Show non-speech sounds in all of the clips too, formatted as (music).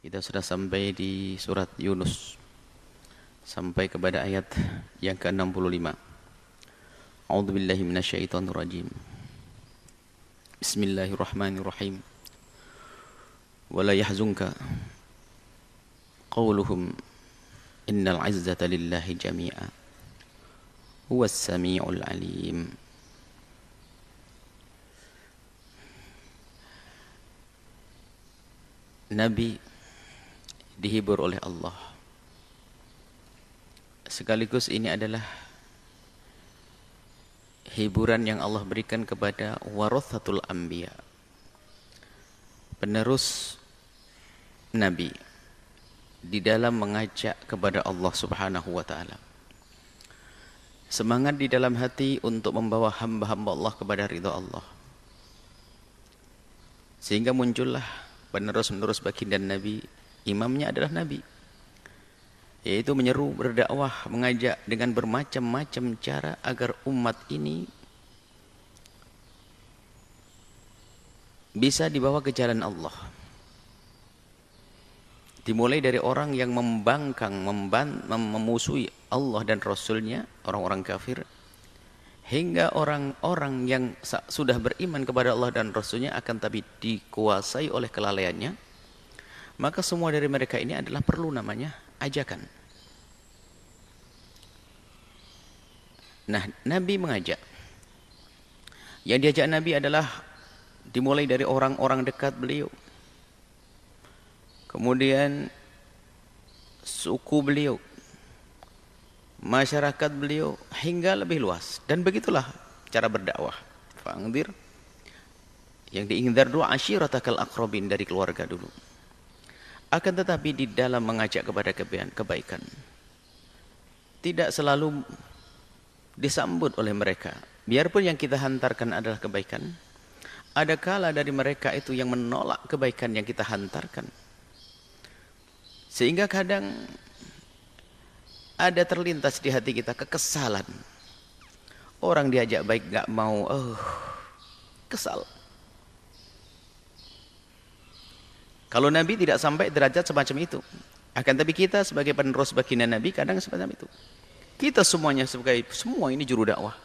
Kita sudah sampai di surat Yunus. Sampai kepada ayat yang ke-65. A'udzu billahi minasyaitonir rajim. Bismillahirrahmanirrahim. Wala yahzunka qawluhum innal 'izzata lillahi jami'a. Huwas samiul 'alim. Nabi dihibur oleh Allah. Sekaligus ini adalah hiburan yang Allah berikan kepada warathatul anbiya. Penerus Nabi di dalam mengajak kepada Allah Subhanahu wa taala. Semangat di dalam hati untuk membawa hamba-hamba Allah kepada ridha Allah. Sehingga muncullah penerus-penerus baginda Nabi, imamnya adalah Nabi. Yaitu menyeru, berdakwah, mengajak dengan bermacam-macam cara agar umat ini bisa dibawa ke jalan Allah. Dimulai dari orang yang membangkang, memban, memusuhi Allah dan Rasulnya, orang-orang kafir, hingga orang-orang yang sudah beriman kepada Allah dan Rasulnya akan tapi dikuasai oleh kelalaiannya maka semua dari mereka ini adalah perlu namanya ajakan. Nah Nabi mengajak. Yang diajak Nabi adalah dimulai dari orang-orang dekat beliau. Kemudian suku beliau masyarakat beliau hingga lebih luas. Dan begitulah cara berdakwah. Fa'angdir. Yang diingdar dua ashiratakal akrobin dari keluarga dulu akan tetapi di dalam mengajak kepada kebaikan tidak selalu disambut oleh mereka biarpun yang kita hantarkan adalah kebaikan ada kala dari mereka itu yang menolak kebaikan yang kita hantarkan sehingga kadang ada terlintas di hati kita kekesalan. Orang diajak baik gak mau, oh, kesal. Kalau Nabi tidak sampai derajat semacam itu. Akan tapi kita sebagai penerus baginda Nabi kadang semacam itu. Kita semuanya sebagai semua ini juru dakwah.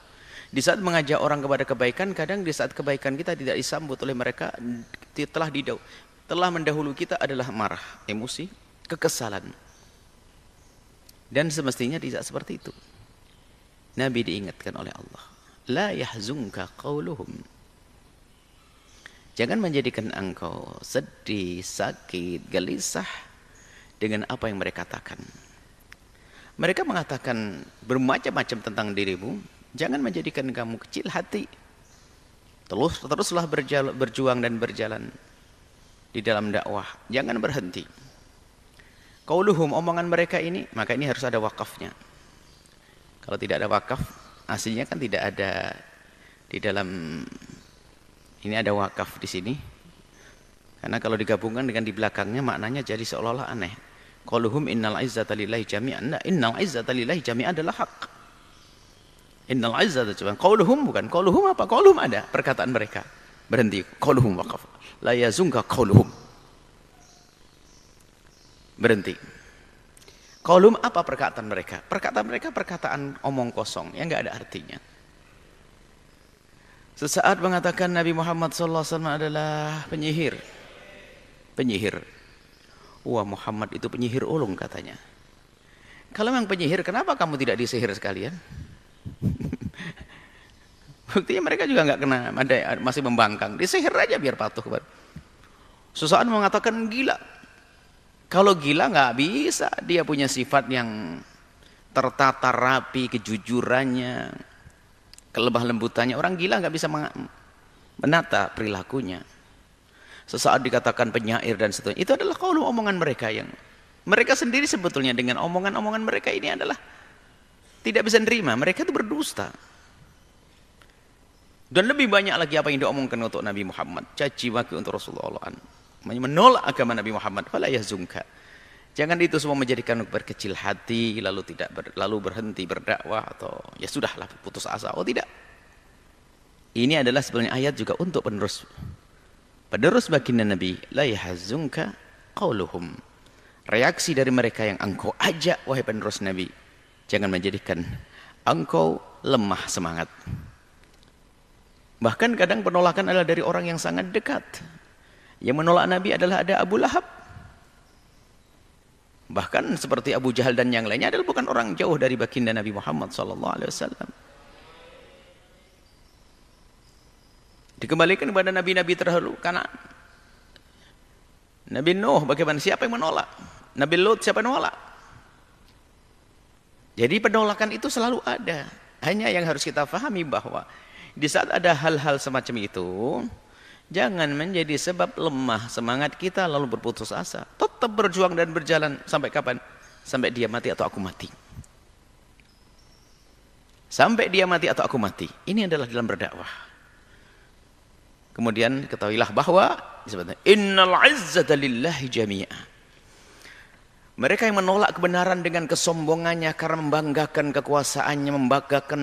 Di saat mengajak orang kepada kebaikan, kadang di saat kebaikan kita tidak disambut oleh mereka, telah didau, telah mendahulu kita adalah marah, emosi, kekesalan. Dan semestinya tidak seperti itu. Nabi diingatkan oleh Allah. La yahzunka qawluhum. Jangan menjadikan engkau sedih, sakit, gelisah dengan apa yang mereka katakan. Mereka mengatakan bermacam-macam tentang dirimu. Jangan menjadikan kamu kecil hati. Terus teruslah berjuang dan berjalan di dalam dakwah. Jangan berhenti. Qauluhum omongan mereka ini, maka ini harus ada wakafnya. Kalau tidak ada wakaf, aslinya kan tidak ada di dalam ini ada wakaf di sini. Karena kalau digabungkan dengan di belakangnya maknanya jadi seolah-olah aneh. Qauluhum innal izzata lillahi jami'an. Nah, innal izzata lillahi jami'an adalah hak. Innal izzata cuma qauluhum bukan. Qauluhum apa? Qauluhum ada perkataan mereka. Berhenti. Qauluhum wakaf. La yazunka qauluhum berhenti. Kolum apa perkataan mereka? Perkataan mereka perkataan omong kosong yang nggak ada artinya. Sesaat mengatakan Nabi Muhammad SAW adalah penyihir. Penyihir. Wah Muhammad itu penyihir ulung katanya. Kalau memang penyihir, kenapa kamu tidak disihir sekalian? (laughs) Buktinya mereka juga nggak kena, masih membangkang. Disihir aja biar patuh. Sesaat mengatakan gila, kalau gila nggak bisa, dia punya sifat yang tertata rapi, kejujurannya, kelebah lembutannya. Orang gila nggak bisa menata perilakunya. Sesaat dikatakan penyair dan seterusnya. Itu adalah kalau omongan mereka yang mereka sendiri sebetulnya dengan omongan-omongan mereka ini adalah tidak bisa nerima. Mereka itu berdusta. Dan lebih banyak lagi apa yang diomongkan untuk Nabi Muhammad. Caci maki untuk Rasulullah menolak agama Nabi Muhammad fala yahzunka jangan itu semua menjadikan berkecil hati lalu tidak ber, lalu berhenti berdakwah atau ya sudahlah putus asa oh tidak ini adalah sebenarnya ayat juga untuk penerus penerus baginda Nabi la yahzunka qauluhum. Reaksi dari mereka yang engkau ajak wahai penerus Nabi. Jangan menjadikan engkau lemah semangat. Bahkan kadang penolakan adalah dari orang yang sangat dekat. Yang menolak Nabi adalah ada Abu Lahab. Bahkan seperti Abu Jahal dan yang lainnya adalah bukan orang jauh dari baginda Nabi Muhammad wasallam. Dikembalikan kepada nabi-nabi terdahulu karena Nabi Nuh bagaimana siapa yang menolak? Nabi Lut siapa yang menolak? Jadi penolakan itu selalu ada. Hanya yang harus kita fahami bahwa di saat ada hal-hal semacam itu, jangan menjadi sebab lemah semangat kita lalu berputus asa. Tetap berjuang dan berjalan sampai kapan? Sampai dia mati atau aku mati. Sampai dia mati atau aku mati. Ini adalah dalam berdakwah. Kemudian ketahuilah bahwa disebutnya innal izzata lillahi jami'a. Mereka yang menolak kebenaran dengan kesombongannya karena membanggakan kekuasaannya, membanggakan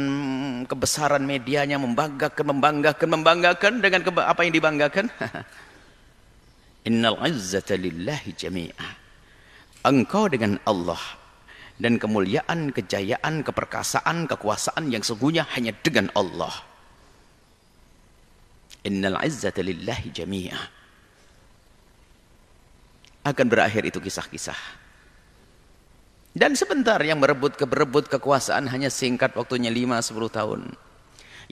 kebesaran medianya, membanggakan, membanggakan, membanggakan dengan apa yang dibanggakan. (laughs) Innal izzata lillahi jami'a. Engkau dengan Allah dan kemuliaan, kejayaan, keperkasaan, kekuasaan yang sesungguhnya hanya dengan Allah. Innal izzata lillahi jami'a. Akan berakhir itu kisah-kisah. Dan sebentar yang berebut ke berebut kekuasaan hanya singkat waktunya 5-10 tahun.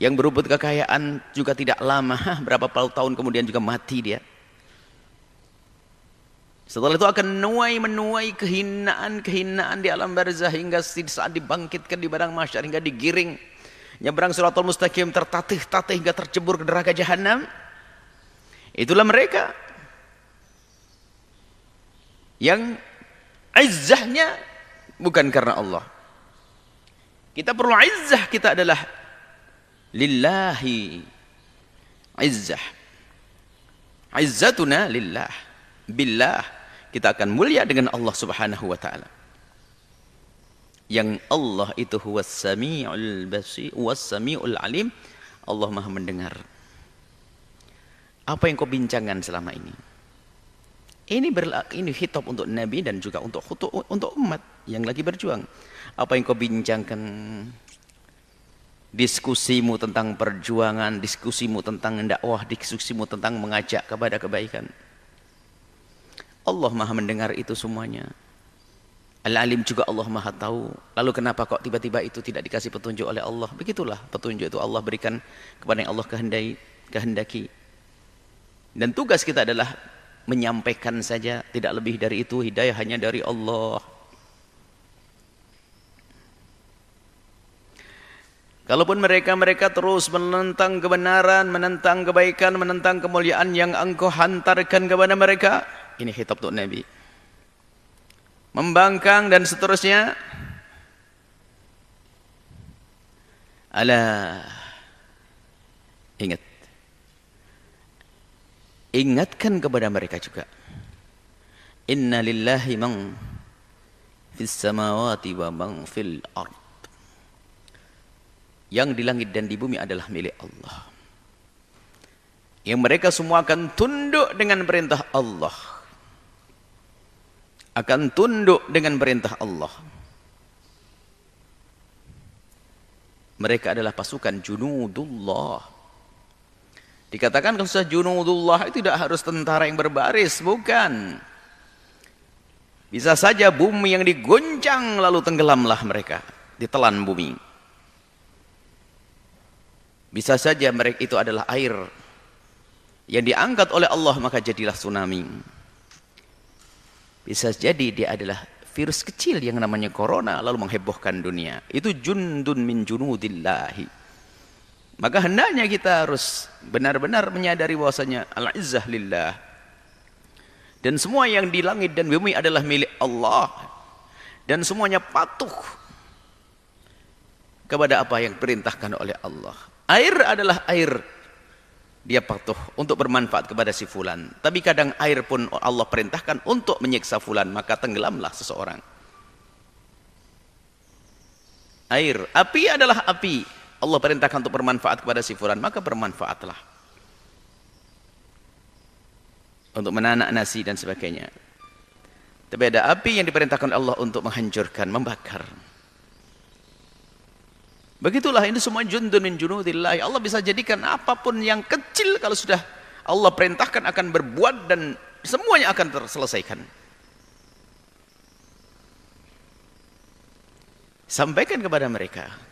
Yang berebut kekayaan juga tidak lama, (laughs) berapa puluh tahun kemudian juga mati dia. Setelah itu akan menuai menuai kehinaan-kehinaan di alam barzah hingga saat dibangkitkan di barang masyarakat hingga digiring nyebrang suratul mustaqim tertatih-tatih hingga tercebur ke neraka jahanam itulah mereka yang izzahnya bukan karena Allah. Kita perlu izzah kita adalah lillahi izzah. Izzatuna lillah. Billah. Kita akan mulia dengan Allah subhanahu wa ta'ala. Yang Allah itu huwas samiul basir was samiul alim. Allah maha mendengar. Apa yang kau bincangkan selama ini ini berlaku ini hitop untuk nabi dan juga untuk untuk umat yang lagi berjuang apa yang kau bincangkan diskusimu tentang perjuangan diskusimu tentang dakwah diskusimu tentang mengajak kepada kebaikan Allah maha mendengar itu semuanya Al-alim juga Allah maha tahu. Lalu kenapa kok tiba-tiba itu tidak dikasih petunjuk oleh Allah? Begitulah petunjuk itu Allah berikan kepada yang Allah kehendaki. kehendaki. Dan tugas kita adalah menyampaikan saja. Tidak lebih dari itu. Hidayah hanya dari Allah. Kalaupun mereka-mereka terus menentang kebenaran, menentang kebaikan, menentang kemuliaan yang engkau hantarkan kepada mereka. Ini khitab untuk Nabi membangkang dan seterusnya ala ingat ingatkan kepada mereka juga inna lillahi man fis samawati wa man fil ard yang di langit dan di bumi adalah milik Allah yang mereka semua akan tunduk dengan perintah Allah akan tunduk dengan perintah Allah. Mereka adalah pasukan junudullah. Dikatakan kalau sudah junudullah itu tidak harus tentara yang berbaris, bukan. Bisa saja bumi yang diguncang lalu tenggelamlah mereka, ditelan bumi. Bisa saja mereka itu adalah air yang diangkat oleh Allah maka jadilah tsunami. Bisa jadi dia adalah virus kecil yang namanya corona lalu menghebohkan dunia. Itu jundun min junudillahi. Maka hendaknya kita harus benar-benar menyadari bahwasanya al-izzah lillah. Dan semua yang di langit dan bumi adalah milik Allah. Dan semuanya patuh kepada apa yang perintahkan oleh Allah. Air adalah air dia patuh untuk bermanfaat kepada si fulan. Tapi kadang air pun Allah perintahkan untuk menyiksa fulan, maka tenggelamlah seseorang. Air, api adalah api. Allah perintahkan untuk bermanfaat kepada si fulan, maka bermanfaatlah. Untuk menanak nasi dan sebagainya. Tapi ada api yang diperintahkan Allah untuk menghancurkan, membakar. Begitulah ini semua jundun min junudillah. Allah bisa jadikan apa pun yang kecil kalau sudah Allah perintahkan akan berbuat dan semuanya akan terselesaikan. Sampaikan kepada mereka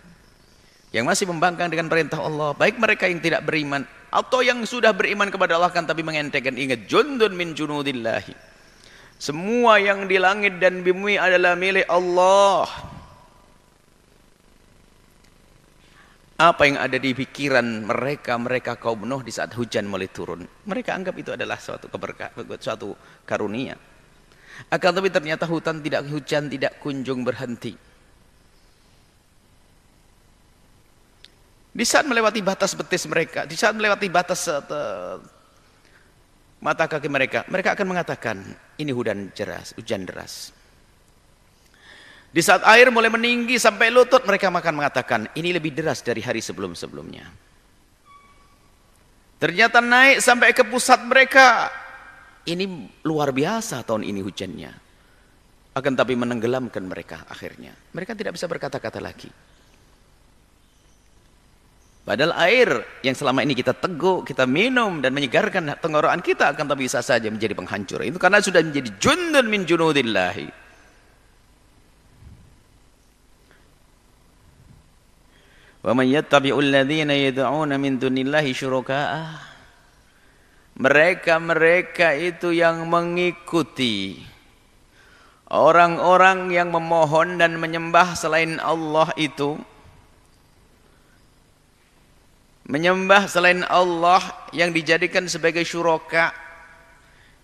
yang masih membangkang dengan perintah Allah, baik mereka yang tidak beriman atau yang sudah beriman kepada Allah kan tapi mengentengkan ingat jundun min junudillahi semua yang di langit dan bumi adalah milik Allah. Apa yang ada di pikiran mereka, mereka kaum Nuh di saat hujan mulai turun. Mereka anggap itu adalah suatu keberkah, suatu karunia. Akan tapi ternyata hutan tidak hujan tidak kunjung berhenti. Di saat melewati batas betis mereka, di saat melewati batas uh, mata kaki mereka, mereka akan mengatakan, ini hujan deras, hujan deras. Di saat air mulai meninggi sampai lutut, mereka akan mengatakan, ini lebih deras dari hari sebelum-sebelumnya. Ternyata naik sampai ke pusat mereka, ini luar biasa tahun ini hujannya. Akan tapi menenggelamkan mereka akhirnya. Mereka tidak bisa berkata-kata lagi. Padahal air yang selama ini kita teguk, kita minum dan menyegarkan tenggorokan kita akan tapi bisa saja menjadi penghancur. Itu karena sudah menjadi jundun min junudillahi. Wa man yattabi'ul ladzina yad'una min dunillahi syuraka'a. Mereka-mereka itu yang mengikuti orang-orang yang memohon dan menyembah selain Allah itu menyembah selain Allah yang dijadikan sebagai syuraka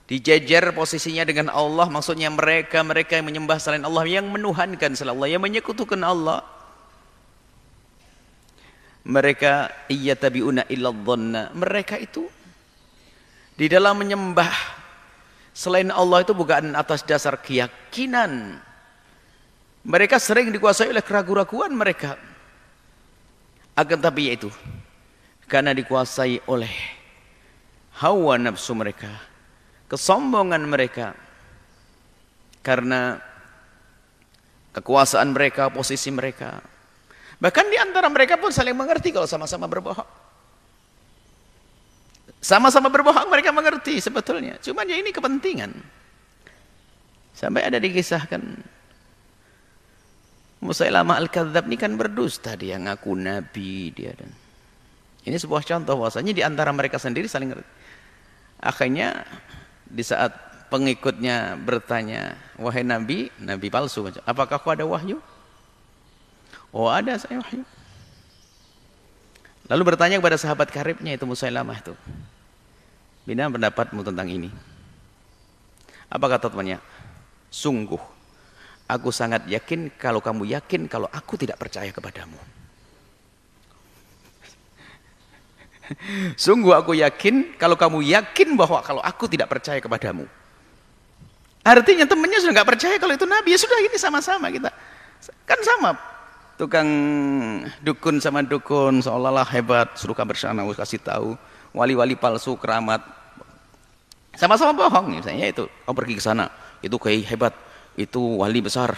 dijejer posisinya dengan Allah maksudnya mereka mereka yang menyembah selain Allah yang menuhankan selain Allah yang menyekutukan Allah. Mereka iyyatabiuna illa dhanna. Mereka itu di dalam menyembah selain Allah itu bukan atas dasar keyakinan. Mereka sering dikuasai oleh keraguan-raguan mereka. Akan tapi yaitu karena dikuasai oleh hawa nafsu mereka kesombongan mereka. Karena kekuasaan mereka posisi mereka bahkan di antara mereka pun saling mengerti kalau sama-sama berbohong. Sama-sama berbohong mereka mengerti sebetulnya. Cuma ya ini kepentingan. Sampai ada dikisahkan Musailamah al-Kadzab ini kan berdusta dia ngaku nabi dia dan ini sebuah contoh bahwasanya di antara mereka sendiri saling ngerti. Akhirnya di saat pengikutnya bertanya, "Wahai nabi, nabi palsu, apakah kau ada wahyu?" "Oh, ada saya wahyu." Lalu bertanya kepada sahabat karibnya itu Musailamah itu. Bina pendapatmu tentang ini? Apa kata temannya? Sungguh, aku sangat yakin kalau kamu yakin kalau aku tidak percaya kepadamu. Sungguh aku yakin kalau kamu yakin bahwa kalau aku tidak percaya kepadamu. Artinya temannya sudah nggak percaya kalau itu nabi. Ya sudah ini sama-sama kita. Kan sama. Tukang dukun sama dukun seolah-olah hebat, suruh kabar sana kasih tahu. Wali-wali palsu, keramat. Sama-sama bohong misalnya itu. Kau pergi ke sana, itu kiai hebat, itu wali besar.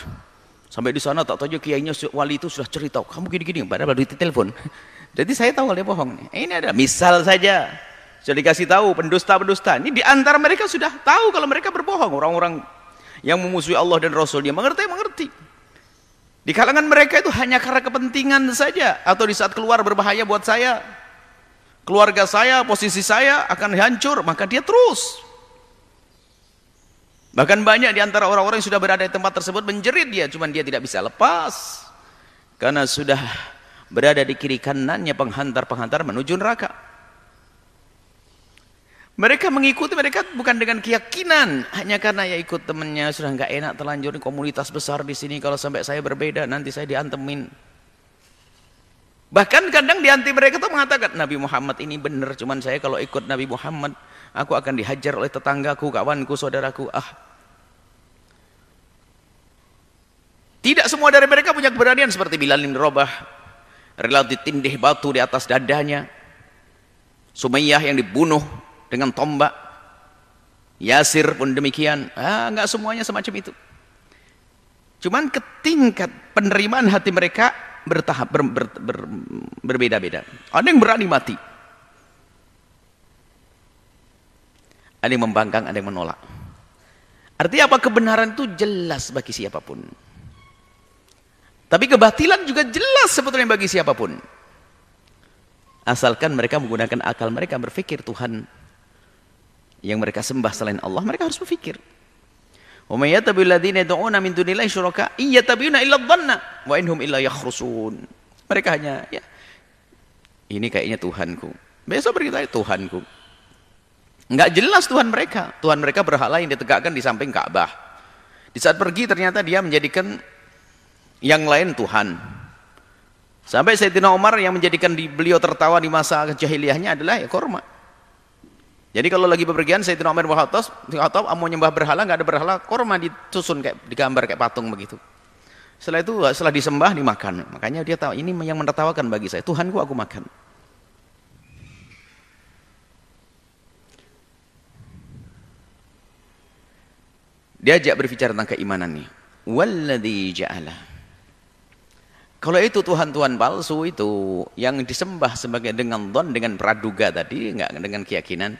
Sampai di sana tak tahu kiainya wali itu sudah cerita, kamu gini-gini, padahal di telepon. (laughs) Jadi saya tahu kalau dia bohong. Ini ada misal saja. Sudah dikasih tahu pendusta-pendusta. Ini di antara mereka sudah tahu kalau mereka berbohong. Orang-orang yang memusuhi Allah dan Rasul dia mengerti, mengerti. Di kalangan mereka itu hanya karena kepentingan saja atau di saat keluar berbahaya buat saya. Keluarga saya, posisi saya akan hancur, maka dia terus. Bahkan banyak di antara orang-orang yang sudah berada di tempat tersebut menjerit dia, cuman dia tidak bisa lepas. Karena sudah berada di kiri kanannya penghantar-penghantar menuju neraka. Mereka mengikuti mereka bukan dengan keyakinan, hanya karena ya ikut temannya sudah nggak enak terlanjur komunitas besar di sini kalau sampai saya berbeda nanti saya diantemin. Bahkan kadang di anti mereka tuh mengatakan Nabi Muhammad ini benar, cuman saya kalau ikut Nabi Muhammad aku akan dihajar oleh tetanggaku, kawanku, saudaraku. Ah, Tidak semua dari mereka punya keberanian seperti Bilal bin Rabah, rela ditindih batu di atas dadanya Sumayyah yang dibunuh dengan tombak Yasir pun demikian. Ah, enggak semuanya semacam itu. Cuman ketingkat penerimaan hati mereka bertahap ber, ber, ber, berbeda-beda. Ada yang berani mati. Ada yang membangkang, ada yang menolak. Artinya apa? Kebenaran itu jelas bagi siapa pun. Tapi kebatilan juga jelas sebetulnya bagi siapa pun. Asalkan mereka menggunakan akal mereka berpikir Tuhan yang mereka sembah selain Allah, mereka harus berpikir. Mereka hanya ya ini kayaknya Tuhanku. Besok berkata Tuhanku. Enggak jelas Tuhan mereka. Tuhan mereka berhala yang ditegakkan di samping Ka'bah. Di saat pergi ternyata dia menjadikan yang lain Tuhan. Sampai Sayyidina Umar yang menjadikan beliau tertawa di masa jahiliyahnya adalah ya korma. Jadi kalau lagi bepergian Sayyidina Umar bin Khattab mau nyembah berhala nggak ada berhala, korma disusun kayak digambar kayak patung begitu. Setelah itu setelah disembah dimakan. Makanya dia tahu ini yang menertawakan bagi saya. Tuhanku aku makan. Diajak berbicara tentang keimanan nih. Walladhi ja'ala. Kalau itu Tuhan-Tuhan palsu itu yang disembah sebagai dengan don dengan praduga tadi, enggak dengan keyakinan.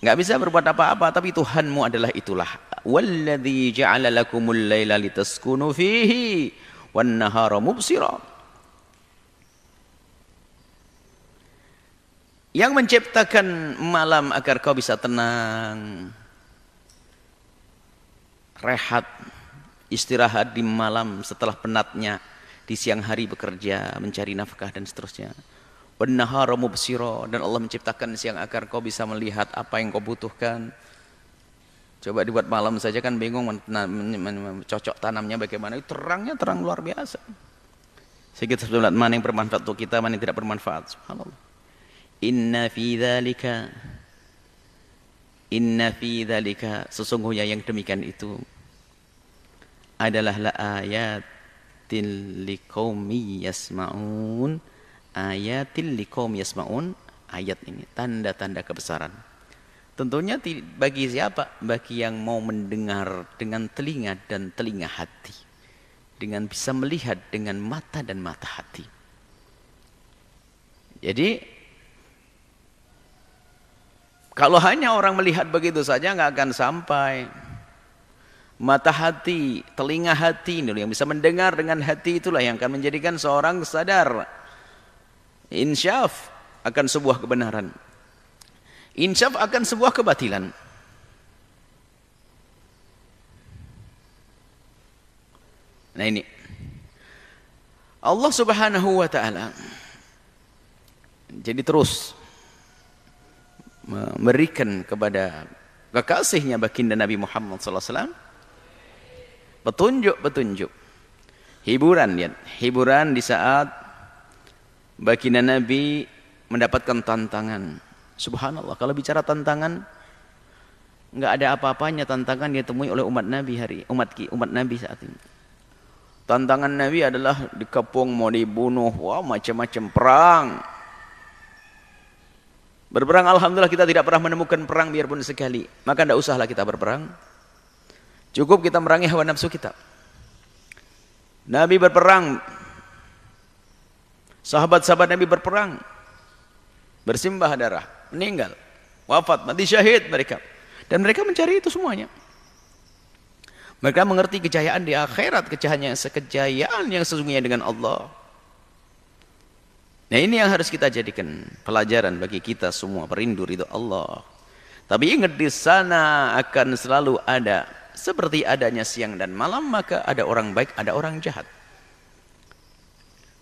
Enggak bisa berbuat apa-apa tapi Tuhanmu adalah itulah. Walladhi ja'ala lakumul laila litaskunu fihi wan nahara mubsira. Yang menciptakan malam agar kau bisa tenang rehat, istirahat di malam setelah penatnya, di siang hari bekerja, mencari nafkah dan seterusnya. Dan Allah menciptakan siang agar kau bisa melihat apa yang kau butuhkan. Coba dibuat malam saja kan bingung cocok tanamnya bagaimana. Terangnya terang luar biasa. Kita melihat mana yang bermanfaat untuk kita, mana yang tidak bermanfaat. Subhanallah. Inna fi dzalika Inna fi dzalika sesungguhnya yang demikian itu adalah la ayatil liqaumi yasmaun. Ayatil liqaumi yasmaun ayat ini tanda-tanda kebesaran. Tentunya bagi siapa? Bagi yang mau mendengar dengan telinga dan telinga hati. Dengan bisa melihat dengan mata dan mata hati. Jadi kalau hanya orang melihat begitu saja nggak akan sampai. Mata hati, telinga hati ini yang bisa mendengar dengan hati itulah yang akan menjadikan seorang sadar. Insyaf akan sebuah kebenaran. Insyaf akan sebuah kebatilan. Nah ini. Allah subhanahu wa ta'ala. Jadi terus memberikan kepada kekasihnya baginda Nabi Muhammad SAW petunjuk-petunjuk hiburan ya hiburan di saat baginda Nabi mendapatkan tantangan. Subhanallah kalau bicara tantangan nggak ada apa-apanya tantangan ditemui oleh umat Nabi hari umat umat Nabi saat ini. Tantangan Nabi adalah dikepung mau dibunuh wah macam-macam perang Berperang Alhamdulillah kita tidak pernah menemukan perang biarpun sekali. Maka tidak usahlah kita berperang. Cukup kita merangi hawa nafsu kita. Nabi berperang. Sahabat-sahabat Nabi berperang. Bersimbah darah. Meninggal. Wafat. Mati syahid mereka. Dan mereka mencari itu semuanya. Mereka mengerti kejayaan di akhirat. Kejayaan, kejayaan yang sesungguhnya dengan Allah. Nah ini yang harus kita jadikan pelajaran bagi kita semua perindu ridho Allah. Tapi ingat di sana akan selalu ada seperti adanya siang dan malam maka ada orang baik, ada orang jahat.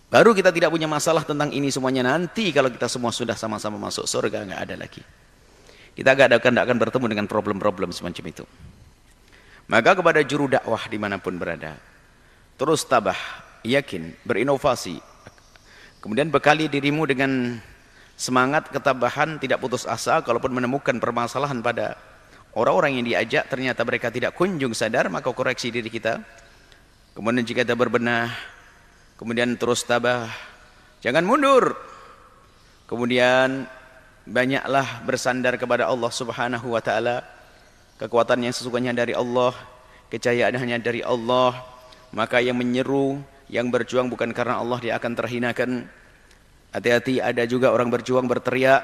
Baru kita tidak punya masalah tentang ini semuanya nanti kalau kita semua sudah sama-sama masuk surga nggak ada lagi. Kita nggak akan, akan bertemu dengan problem-problem semacam itu. Maka kepada juru dakwah di mana pun berada, terus tabah, yakin, berinovasi, Kemudian bekali dirimu dengan semangat, ketabahan, tidak putus asa kalaupun menemukan permasalahan pada orang-orang yang diajak ternyata mereka tidak kunjung sadar, maka koreksi diri kita. Kemudian jika kita berbenah, kemudian terus tabah, jangan mundur. Kemudian banyaklah bersandar kepada Allah Subhanahu wa taala. Kekuatan yang sesungguhnya dari Allah, kejayaan hanya dari Allah. Maka yang menyeru, yang berjuang bukan karena Allah dia akan terhinakan. Hati-hati ada juga orang berjuang berteriak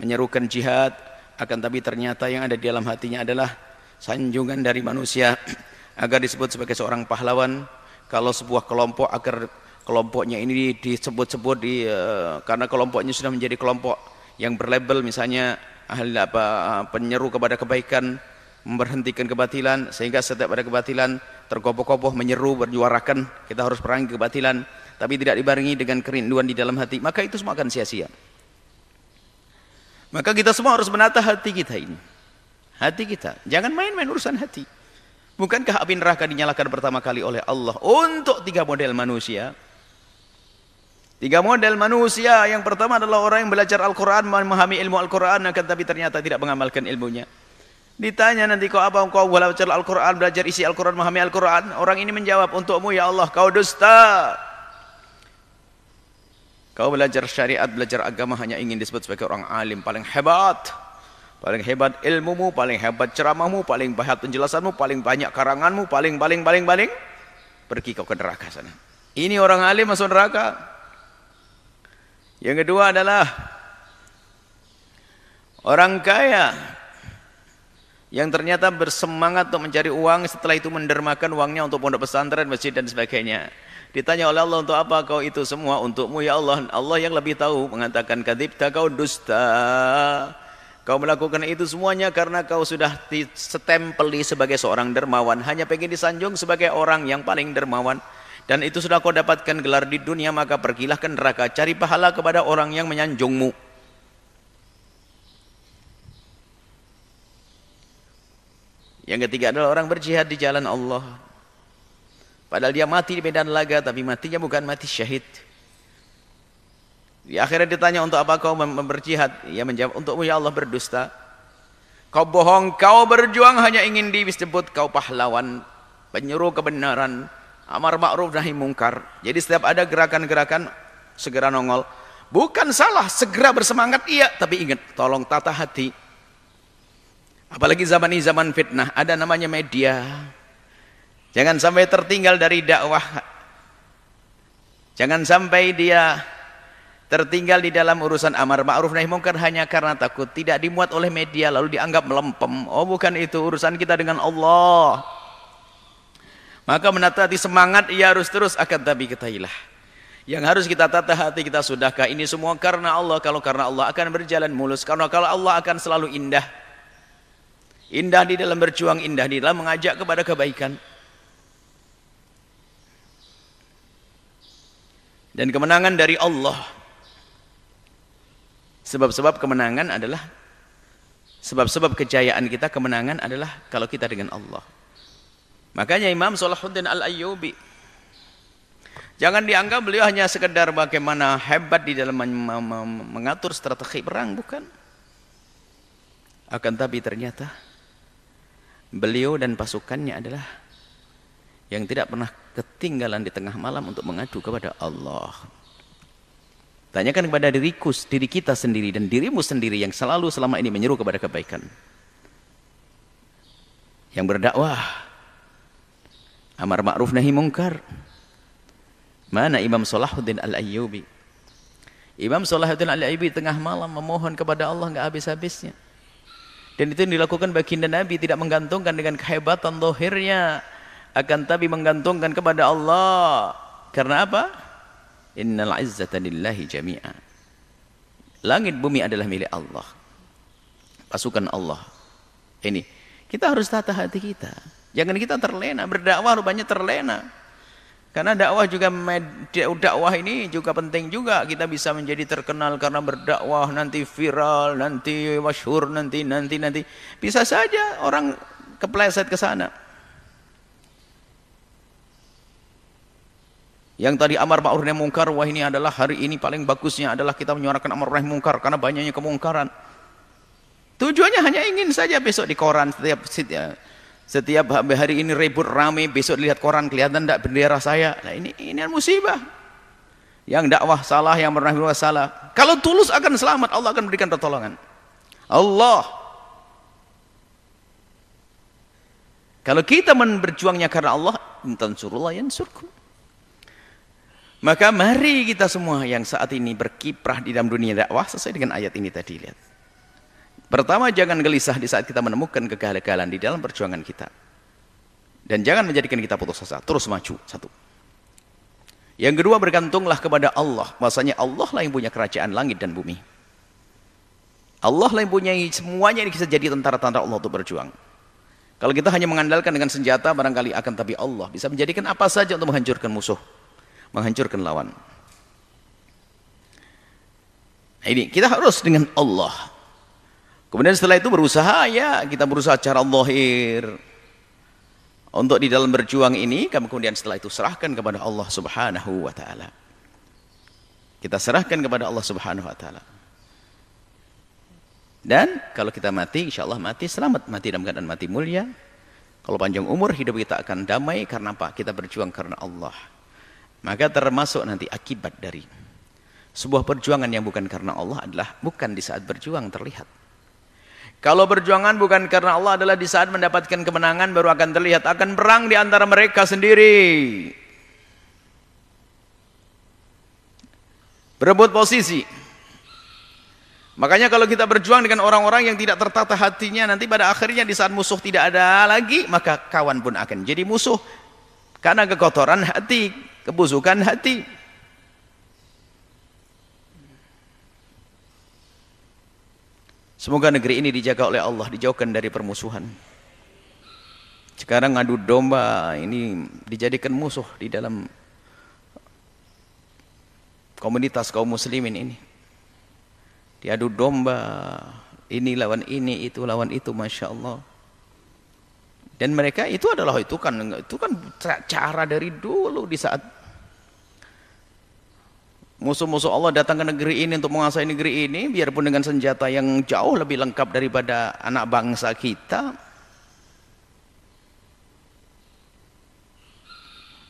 menyerukan jihad akan tapi ternyata yang ada di dalam hatinya adalah sanjungan dari manusia (clears throat) agar disebut sebagai seorang pahlawan kalau sebuah kelompok agar kelompoknya ini disebut-sebut di uh, karena kelompoknya sudah menjadi kelompok yang berlabel misalnya ahli apa penyeru kepada kebaikan memberhentikan kebatilan sehingga setiap ada kebatilan terkoboh-koboh menyeru berjuarakan kita harus perangi kebatilan tapi tidak dibarengi dengan kerinduan di dalam hati maka itu semua akan sia-sia. Maka kita semua harus menata hati kita ini. Hati kita. Jangan main-main urusan hati. Bukankah api neraka dinyalakan pertama kali oleh Allah untuk tiga model manusia? Tiga model manusia. Yang pertama adalah orang yang belajar Al-Quran, memahami ilmu Al-Quran, akan tapi ternyata tidak mengamalkan ilmunya. Ditanya nanti kau apa kau belajar Al-Quran, belajar isi Al-Quran, memahami Al-Quran. Orang ini menjawab, untukmu ya Allah, kau dusta. Kau belajar syariat, belajar agama hanya ingin disebut sebagai orang alim paling hebat. Paling hebat ilmumu, paling hebat ceramahmu, paling bahat penjelasanmu, paling banyak karanganmu, paling, paling, paling, paling. Pergi kau ke neraka sana. Ini orang alim masuk neraka. Yang kedua adalah orang kaya yang ternyata bersemangat untuk mencari uang setelah itu mendermakan uangnya untuk pondok pesantren, masjid dan sebagainya. Ditanya oleh Allah untuk apa kau itu semua untukmu ya Allah. Allah yang lebih tahu mengatakan kadibta kau dusta. Kau melakukan itu semuanya karena kau sudah ditempeli sebagai seorang dermawan. Hanya pengen disanjung sebagai orang yang paling dermawan dan itu sudah kau dapatkan gelar di dunia maka pergilah ke neraka cari pahala kepada orang yang menyanjungmu yang ketiga adalah orang berjihad di jalan Allah. Padahal dia mati di medan laga tapi matinya bukan mati syahid. Di akhirnya ditanya untuk apa kau berjihad? Ia menjawab untukmu ya Allah berdusta. Kau bohong kau berjuang hanya ingin disebut kau pahlawan penyuruh kebenaran amar ma'ruf nahi mungkar. Jadi setiap ada gerakan-gerakan segera nongol. Bukan salah segera bersemangat iya. Tapi ingat tolong tata hati apalagi zaman ini zaman fitnah ada namanya media jangan sampai tertinggal dari dakwah jangan sampai dia tertinggal di dalam urusan amar ma'ruf nahi mungkar hanya karena takut tidak dimuat oleh media lalu dianggap melempem oh bukan itu urusan kita dengan Allah maka menata hati semangat ia harus terus akan tapi ketahilah. Yang harus kita tata hati kita sudahkah ini semua karena Allah. Kalau karena Allah akan berjalan mulus. Karena kalau Allah akan selalu indah. Indah di dalam berjuang, indah di dalam mengajak kepada kebaikan. Dan kemenangan dari Allah. Sebab-sebab kemenangan adalah sebab-sebab kejayaan kita kemenangan adalah kalau kita dengan Allah. Makanya Imam Salahuddin Al-Ayyubi Jangan dianggap beliau hanya sekedar bagaimana hebat di dalam mengatur strategi perang, bukan. Akan tapi ternyata beliau dan pasukannya adalah yang tidak pernah ketinggalan di tengah malam untuk mengadu kepada Allah. Tanyakan kepada diriku, diri kita sendiri dan dirimu sendiri yang selalu selama ini menyeru kepada kebaikan. Yang berdakwah amar ma'ruf nahi mungkar mana Imam Salahuddin Al-Ayyubi Imam Salahuddin Al-Ayyubi tengah malam memohon kepada Allah enggak habis-habisnya dan itu yang dilakukan baginda Nabi tidak menggantungkan dengan kehebatan dohirnya. Akan tapi menggantungkan kepada Allah. Karena apa? innal izzata lillahi jami'a. Langit bumi adalah milik Allah. Pasukan Allah. Ini kita harus tata hati kita. Jangan kita terlena, berdakwah rupanya terlena. Karena dakwah juga dakwah ini juga penting juga kita bisa menjadi terkenal karena berdakwah nanti viral, nanti masyhur, nanti nanti nanti. Bisa saja orang kepleset ke sana. Yang tadi amar ma'ruf nahi mungkar, wah ini adalah hari ini paling bagusnya adalah kita menyuarakan amar nahi mungkar karena banyaknya kemungkaran. Tujuannya hanya ingin saja besok di koran setiap setiap setiap hari ini ribut rame, besok lihat koran kelihatan tidak bendera saya. Nah ini ini musibah. Yang dakwah salah, yang pernah salah. Kalau tulus akan selamat, Allah akan berikan pertolongan. Allah. Kalau kita berjuangnya karena Allah, tansurullah yansurkum. Maka mari kita semua yang saat ini berkiprah di dalam dunia dakwah sesuai dengan ayat ini tadi lihat. Pertama jangan gelisah di saat kita menemukan kegagalan di dalam perjuangan kita. Dan jangan menjadikan kita putus asa, terus maju satu. Yang kedua bergantunglah kepada Allah. Bahasanya Allah lah yang punya kerajaan langit dan bumi. Allah lah yang punya semuanya ini bisa jadi tentara-tentara Allah untuk berjuang. Kalau kita hanya mengandalkan dengan senjata barangkali akan tapi Allah bisa menjadikan apa saja untuk menghancurkan musuh, menghancurkan lawan. Nah, ini kita harus dengan Allah. Kemudian setelah itu berusaha ya kita berusaha cara zahir, untuk di dalam berjuang ini, kami kemudian setelah itu serahkan kepada Allah Subhanahu wa taala. Kita serahkan kepada Allah Subhanahu wa taala. Dan kalau kita mati, insya Allah mati selamat, mati dalam keadaan mati mulia. Kalau panjang umur, hidup kita akan damai karena apa? Kita berjuang karena Allah. Maka termasuk nanti akibat dari sebuah perjuangan yang bukan karena Allah adalah bukan di saat berjuang terlihat. Kalau perjuangan bukan karena Allah adalah di saat mendapatkan kemenangan baru akan terlihat akan perang di antara mereka sendiri. Berebut posisi. Makanya kalau kita berjuang dengan orang-orang yang tidak tertata hatinya nanti pada akhirnya di saat musuh tidak ada lagi maka kawan pun akan jadi musuh karena kekotoran hati, kebusukan hati. Semoga negeri ini dijaga oleh Allah, dijauhkan dari permusuhan. Sekarang ngadu domba ini dijadikan musuh di dalam komunitas kaum muslimin ini. Diadu domba, ini lawan ini, itu lawan itu, Masya Allah. Dan mereka itu adalah itu kan itu kan cara dari dulu di saat musuh-musuh Allah datang ke negeri ini untuk menguasai negeri ini biarpun dengan senjata yang jauh lebih lengkap daripada anak bangsa kita.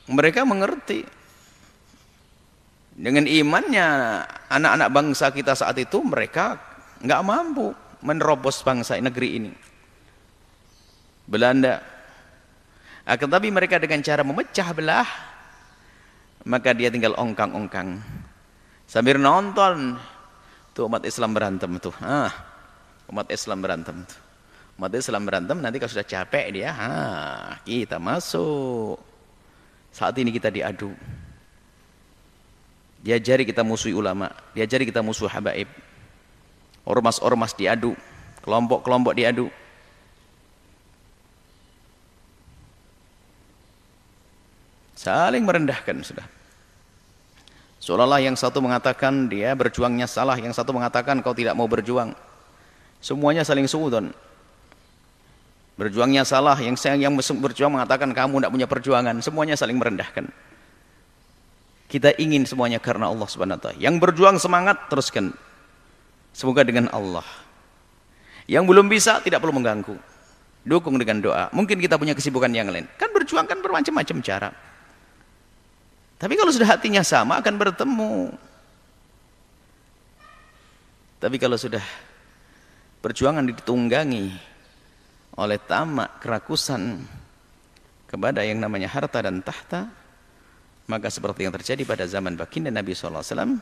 Mereka mengerti. Dengan imannya anak-anak bangsa kita saat itu mereka nggak mampu menerobos bangsa negeri ini. Belanda. Akan mereka dengan cara memecah belah maka dia tinggal ongkang-ongkang sambil nonton. Tuh umat Islam berantem tuh. Ah umat Islam berantem tuh. Umat Islam berantem nanti kalau sudah capek dia ah kita masuk. Saat ini kita diadu. Diajari kita musuhi ulama diajari kita musuh habaib. Ormas-ormas diadu kelompok-kelompok diadu. Saling merendahkan sudah Seolah-olah yang satu mengatakan dia berjuangnya salah, yang satu mengatakan kau tidak mau berjuang. Semuanya saling suudon. Berjuangnya salah, yang saya yang berjuang mengatakan kamu tidak punya perjuangan. Semuanya saling merendahkan. Kita ingin semuanya karena Allah Subhanahu wa taala. Yang berjuang semangat teruskan. Semoga dengan Allah. Yang belum bisa tidak perlu mengganggu. Dukung dengan doa. Mungkin kita punya kesibukan yang lain. Kan berjuang kan bermacam-macam cara. Tapi kalau sudah hatinya sama akan bertemu. Tapi kalau sudah perjuangan ditunggangi oleh tamak, kerakusan kepada yang namanya harta dan tahta, maka seperti yang terjadi pada zaman baginda Nabi SAW,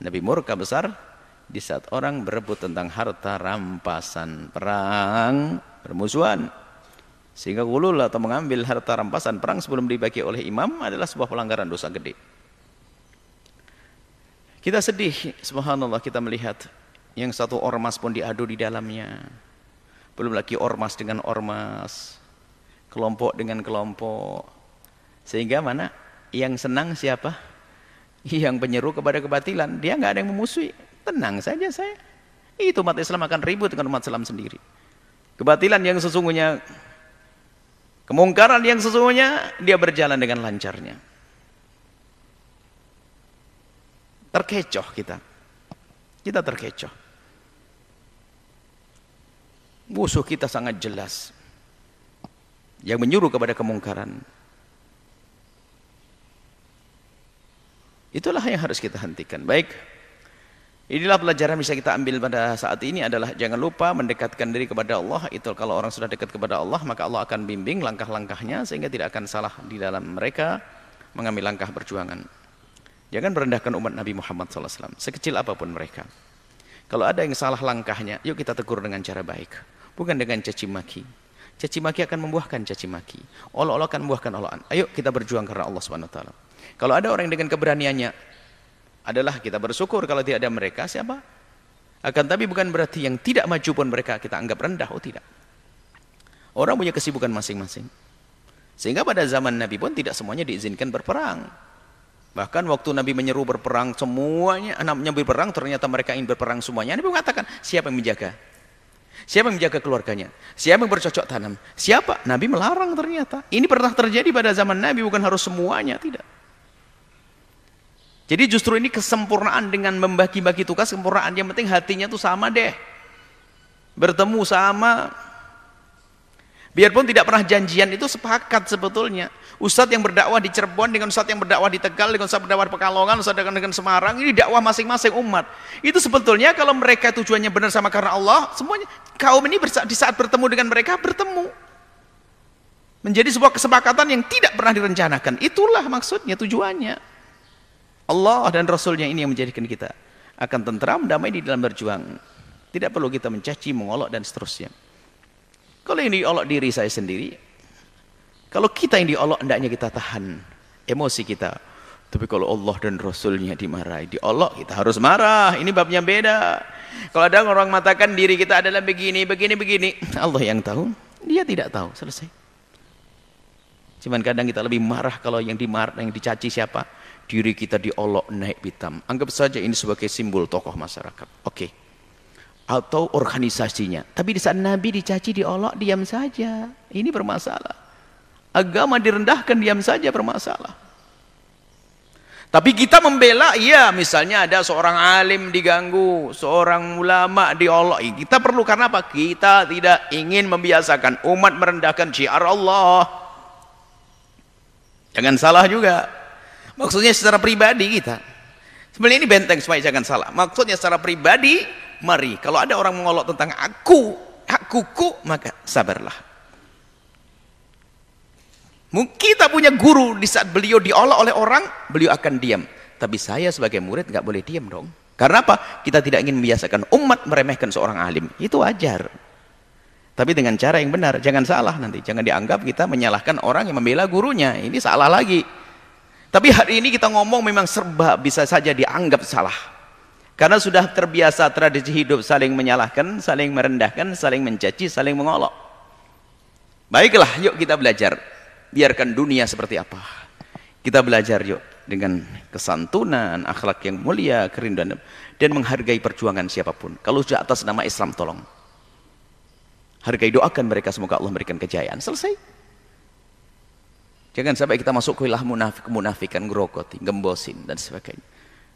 Nabi murka besar di saat orang berebut tentang harta rampasan perang bermusuhan sehingga gulul atau mengambil harta rampasan perang sebelum dibagi oleh imam adalah sebuah pelanggaran dosa gede. Kita sedih, subhanallah kita melihat yang satu ormas pun diadu di dalamnya. Belum lagi ormas dengan ormas, kelompok dengan kelompok. Sehingga mana? Yang senang siapa? Yang penyeru kepada kebatilan. Dia nggak ada yang memusuhi. Tenang saja saya. Itu umat Islam akan ribut dengan umat Islam sendiri. Kebatilan yang sesungguhnya Kemungkaran yang sesungguhnya dia berjalan dengan lancarnya. Terkecoh kita. Kita terkecoh. Musuh kita sangat jelas. Yang menyuruh kepada kemungkaran. Itulah yang harus kita hentikan. Baik. Inilah pelajaran bisa kita ambil pada saat ini adalah jangan lupa mendekatkan diri kepada Allah. Itu kalau orang sudah dekat kepada Allah, maka Allah akan bimbing langkah-langkahnya sehingga tidak akan salah di dalam mereka mengambil langkah perjuangan. Jangan merendahkan umat Nabi Muhammad SAW, sekecil apa pun mereka. Kalau ada yang salah langkahnya, yuk kita tegur dengan cara baik. Bukan dengan caci maki. Caci maki akan membuahkan caci maki. Allah-Allah akan membuahkan olokan. Ayo kita berjuang karena Allah Subhanahu wa taala. Kalau ada orang dengan keberaniannya adalah kita bersyukur kalau tidak ada mereka siapa? Akan tapi bukan berarti yang tidak maju pun mereka kita anggap rendah, oh tidak. Orang punya kesibukan masing-masing. Sehingga pada zaman Nabi pun tidak semuanya diizinkan berperang. Bahkan waktu Nabi menyeru berperang semuanya, anaknya berperang ternyata mereka ingin berperang semuanya. Nabi mengatakan, siapa yang menjaga? Siapa yang menjaga keluarganya? Siapa yang bercocok tanam? Siapa? Nabi melarang ternyata. Ini pernah terjadi pada zaman Nabi, bukan harus semuanya, tidak. Jadi justru ini kesempurnaan dengan membagi-bagi tugas, kesempurnaan. Yang penting hatinya tuh sama deh. Bertemu sama. Biarpun tidak pernah janjian itu sepakat sebetulnya. Ustadz yang berdakwah di Cirebon dengan Ustadz yang berdakwah di Tegal, dengan Ustadz berdakwah di Pekalongan, Ustadz dengan, dengan Semarang, ini dakwah masing-masing umat. Itu sebetulnya kalau mereka tujuannya benar sama karena Allah, semuanya kaum ini di saat bertemu dengan mereka bertemu. Menjadi sebuah kesepakatan yang tidak pernah direncanakan. Itulah maksudnya, tujuannya. Allah dan Rasulnya ini yang menjadikan kita akan tentram, damai di dalam berjuang. Tidak perlu kita mencaci, mengolok dan seterusnya. Kalau ini diolok diri saya sendiri, kalau kita yang diolok, hendaknya kita tahan emosi kita. Tapi kalau Allah dan Rasulnya dimarahi, diolok, kita harus marah. Ini babnya beda. Kalau ada orang mengatakan diri kita adalah begini, begini, begini. Allah yang tahu, dia tidak tahu. Selesai. Cuman kadang kita lebih marah kalau yang dimarah, yang dicaci siapa? Diri kita diolok naik pitam. Anggap saja ini sebagai simbol tokoh masyarakat. Oke. Okay. Atau organisasinya. Tapi di saat Nabi dicaci, diolok, diam saja. Ini bermasalah. Agama direndahkan, diam saja bermasalah. Tapi kita membela, iya misalnya ada seorang alim diganggu, seorang ulama diolok. Kita perlu karena apa? Kita tidak ingin membiasakan umat merendahkan syiar Allah. Jangan salah juga. Maksudnya secara pribadi kita. Sebenarnya ini benteng supaya jangan salah. Maksudnya secara pribadi, mari kalau ada orang mengolok tentang aku, akuku, maka sabarlah. Mungkin kita punya guru di saat beliau diolok oleh orang, beliau akan diam. Tapi saya sebagai murid nggak boleh diam dong. Karena apa? Kita tidak ingin membiasakan umat meremehkan seorang alim. Itu wajar. Tapi dengan cara yang benar, jangan salah nanti. Jangan dianggap kita menyalahkan orang yang membela gurunya. Ini salah lagi. Tapi hari ini kita ngomong memang serba bisa saja dianggap salah. Karena sudah terbiasa tradisi hidup saling menyalahkan, saling merendahkan, saling mencaci, saling mengolok. Baiklah, yuk kita belajar. Biarkan dunia seperti apa. Kita belajar yuk dengan kesantunan, akhlak yang mulia, kerinduan dan menghargai perjuangan siapa pun. Kalau sudah atas nama Islam tolong. Hargai doakan mereka semoga Allah memberikan kejayaan. Selesai. Jangan sampai kita masuk ke wilayah munafik, munafikan, ngerokoti, gembosin dan sebagainya.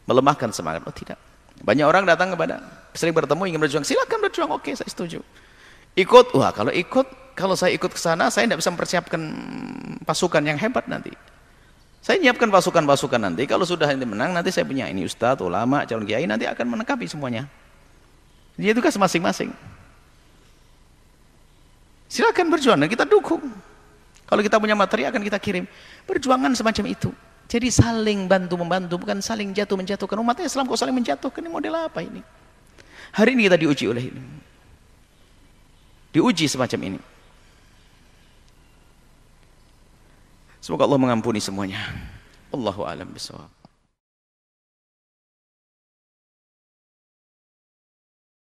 Melemahkan semangat. Oh tidak. Banyak orang datang kepada sering bertemu ingin berjuang, silakan berjuang. Oke, saya setuju. Ikut, wah kalau ikut, kalau saya ikut ke sana, saya tidak bisa mempersiapkan pasukan yang hebat nanti. Saya menyiapkan pasukan-pasukan nanti. Kalau sudah ini menang, nanti saya punya ini ustadz, ulama, calon kiai, nanti akan menengkapi semuanya. Dia tugas masing-masing. Silakan berjuang kita dukung. Kalau kita punya materi akan kita kirim. Perjuangan semacam itu. Jadi saling bantu-membantu, bukan saling jatuh menjatuhkan. Umat Islam kok saling menjatuhkan, ini model apa ini? Hari ini kita diuji oleh ini. Diuji semacam ini. Semoga Allah mengampuni semuanya. Allahu a'lam bishawab.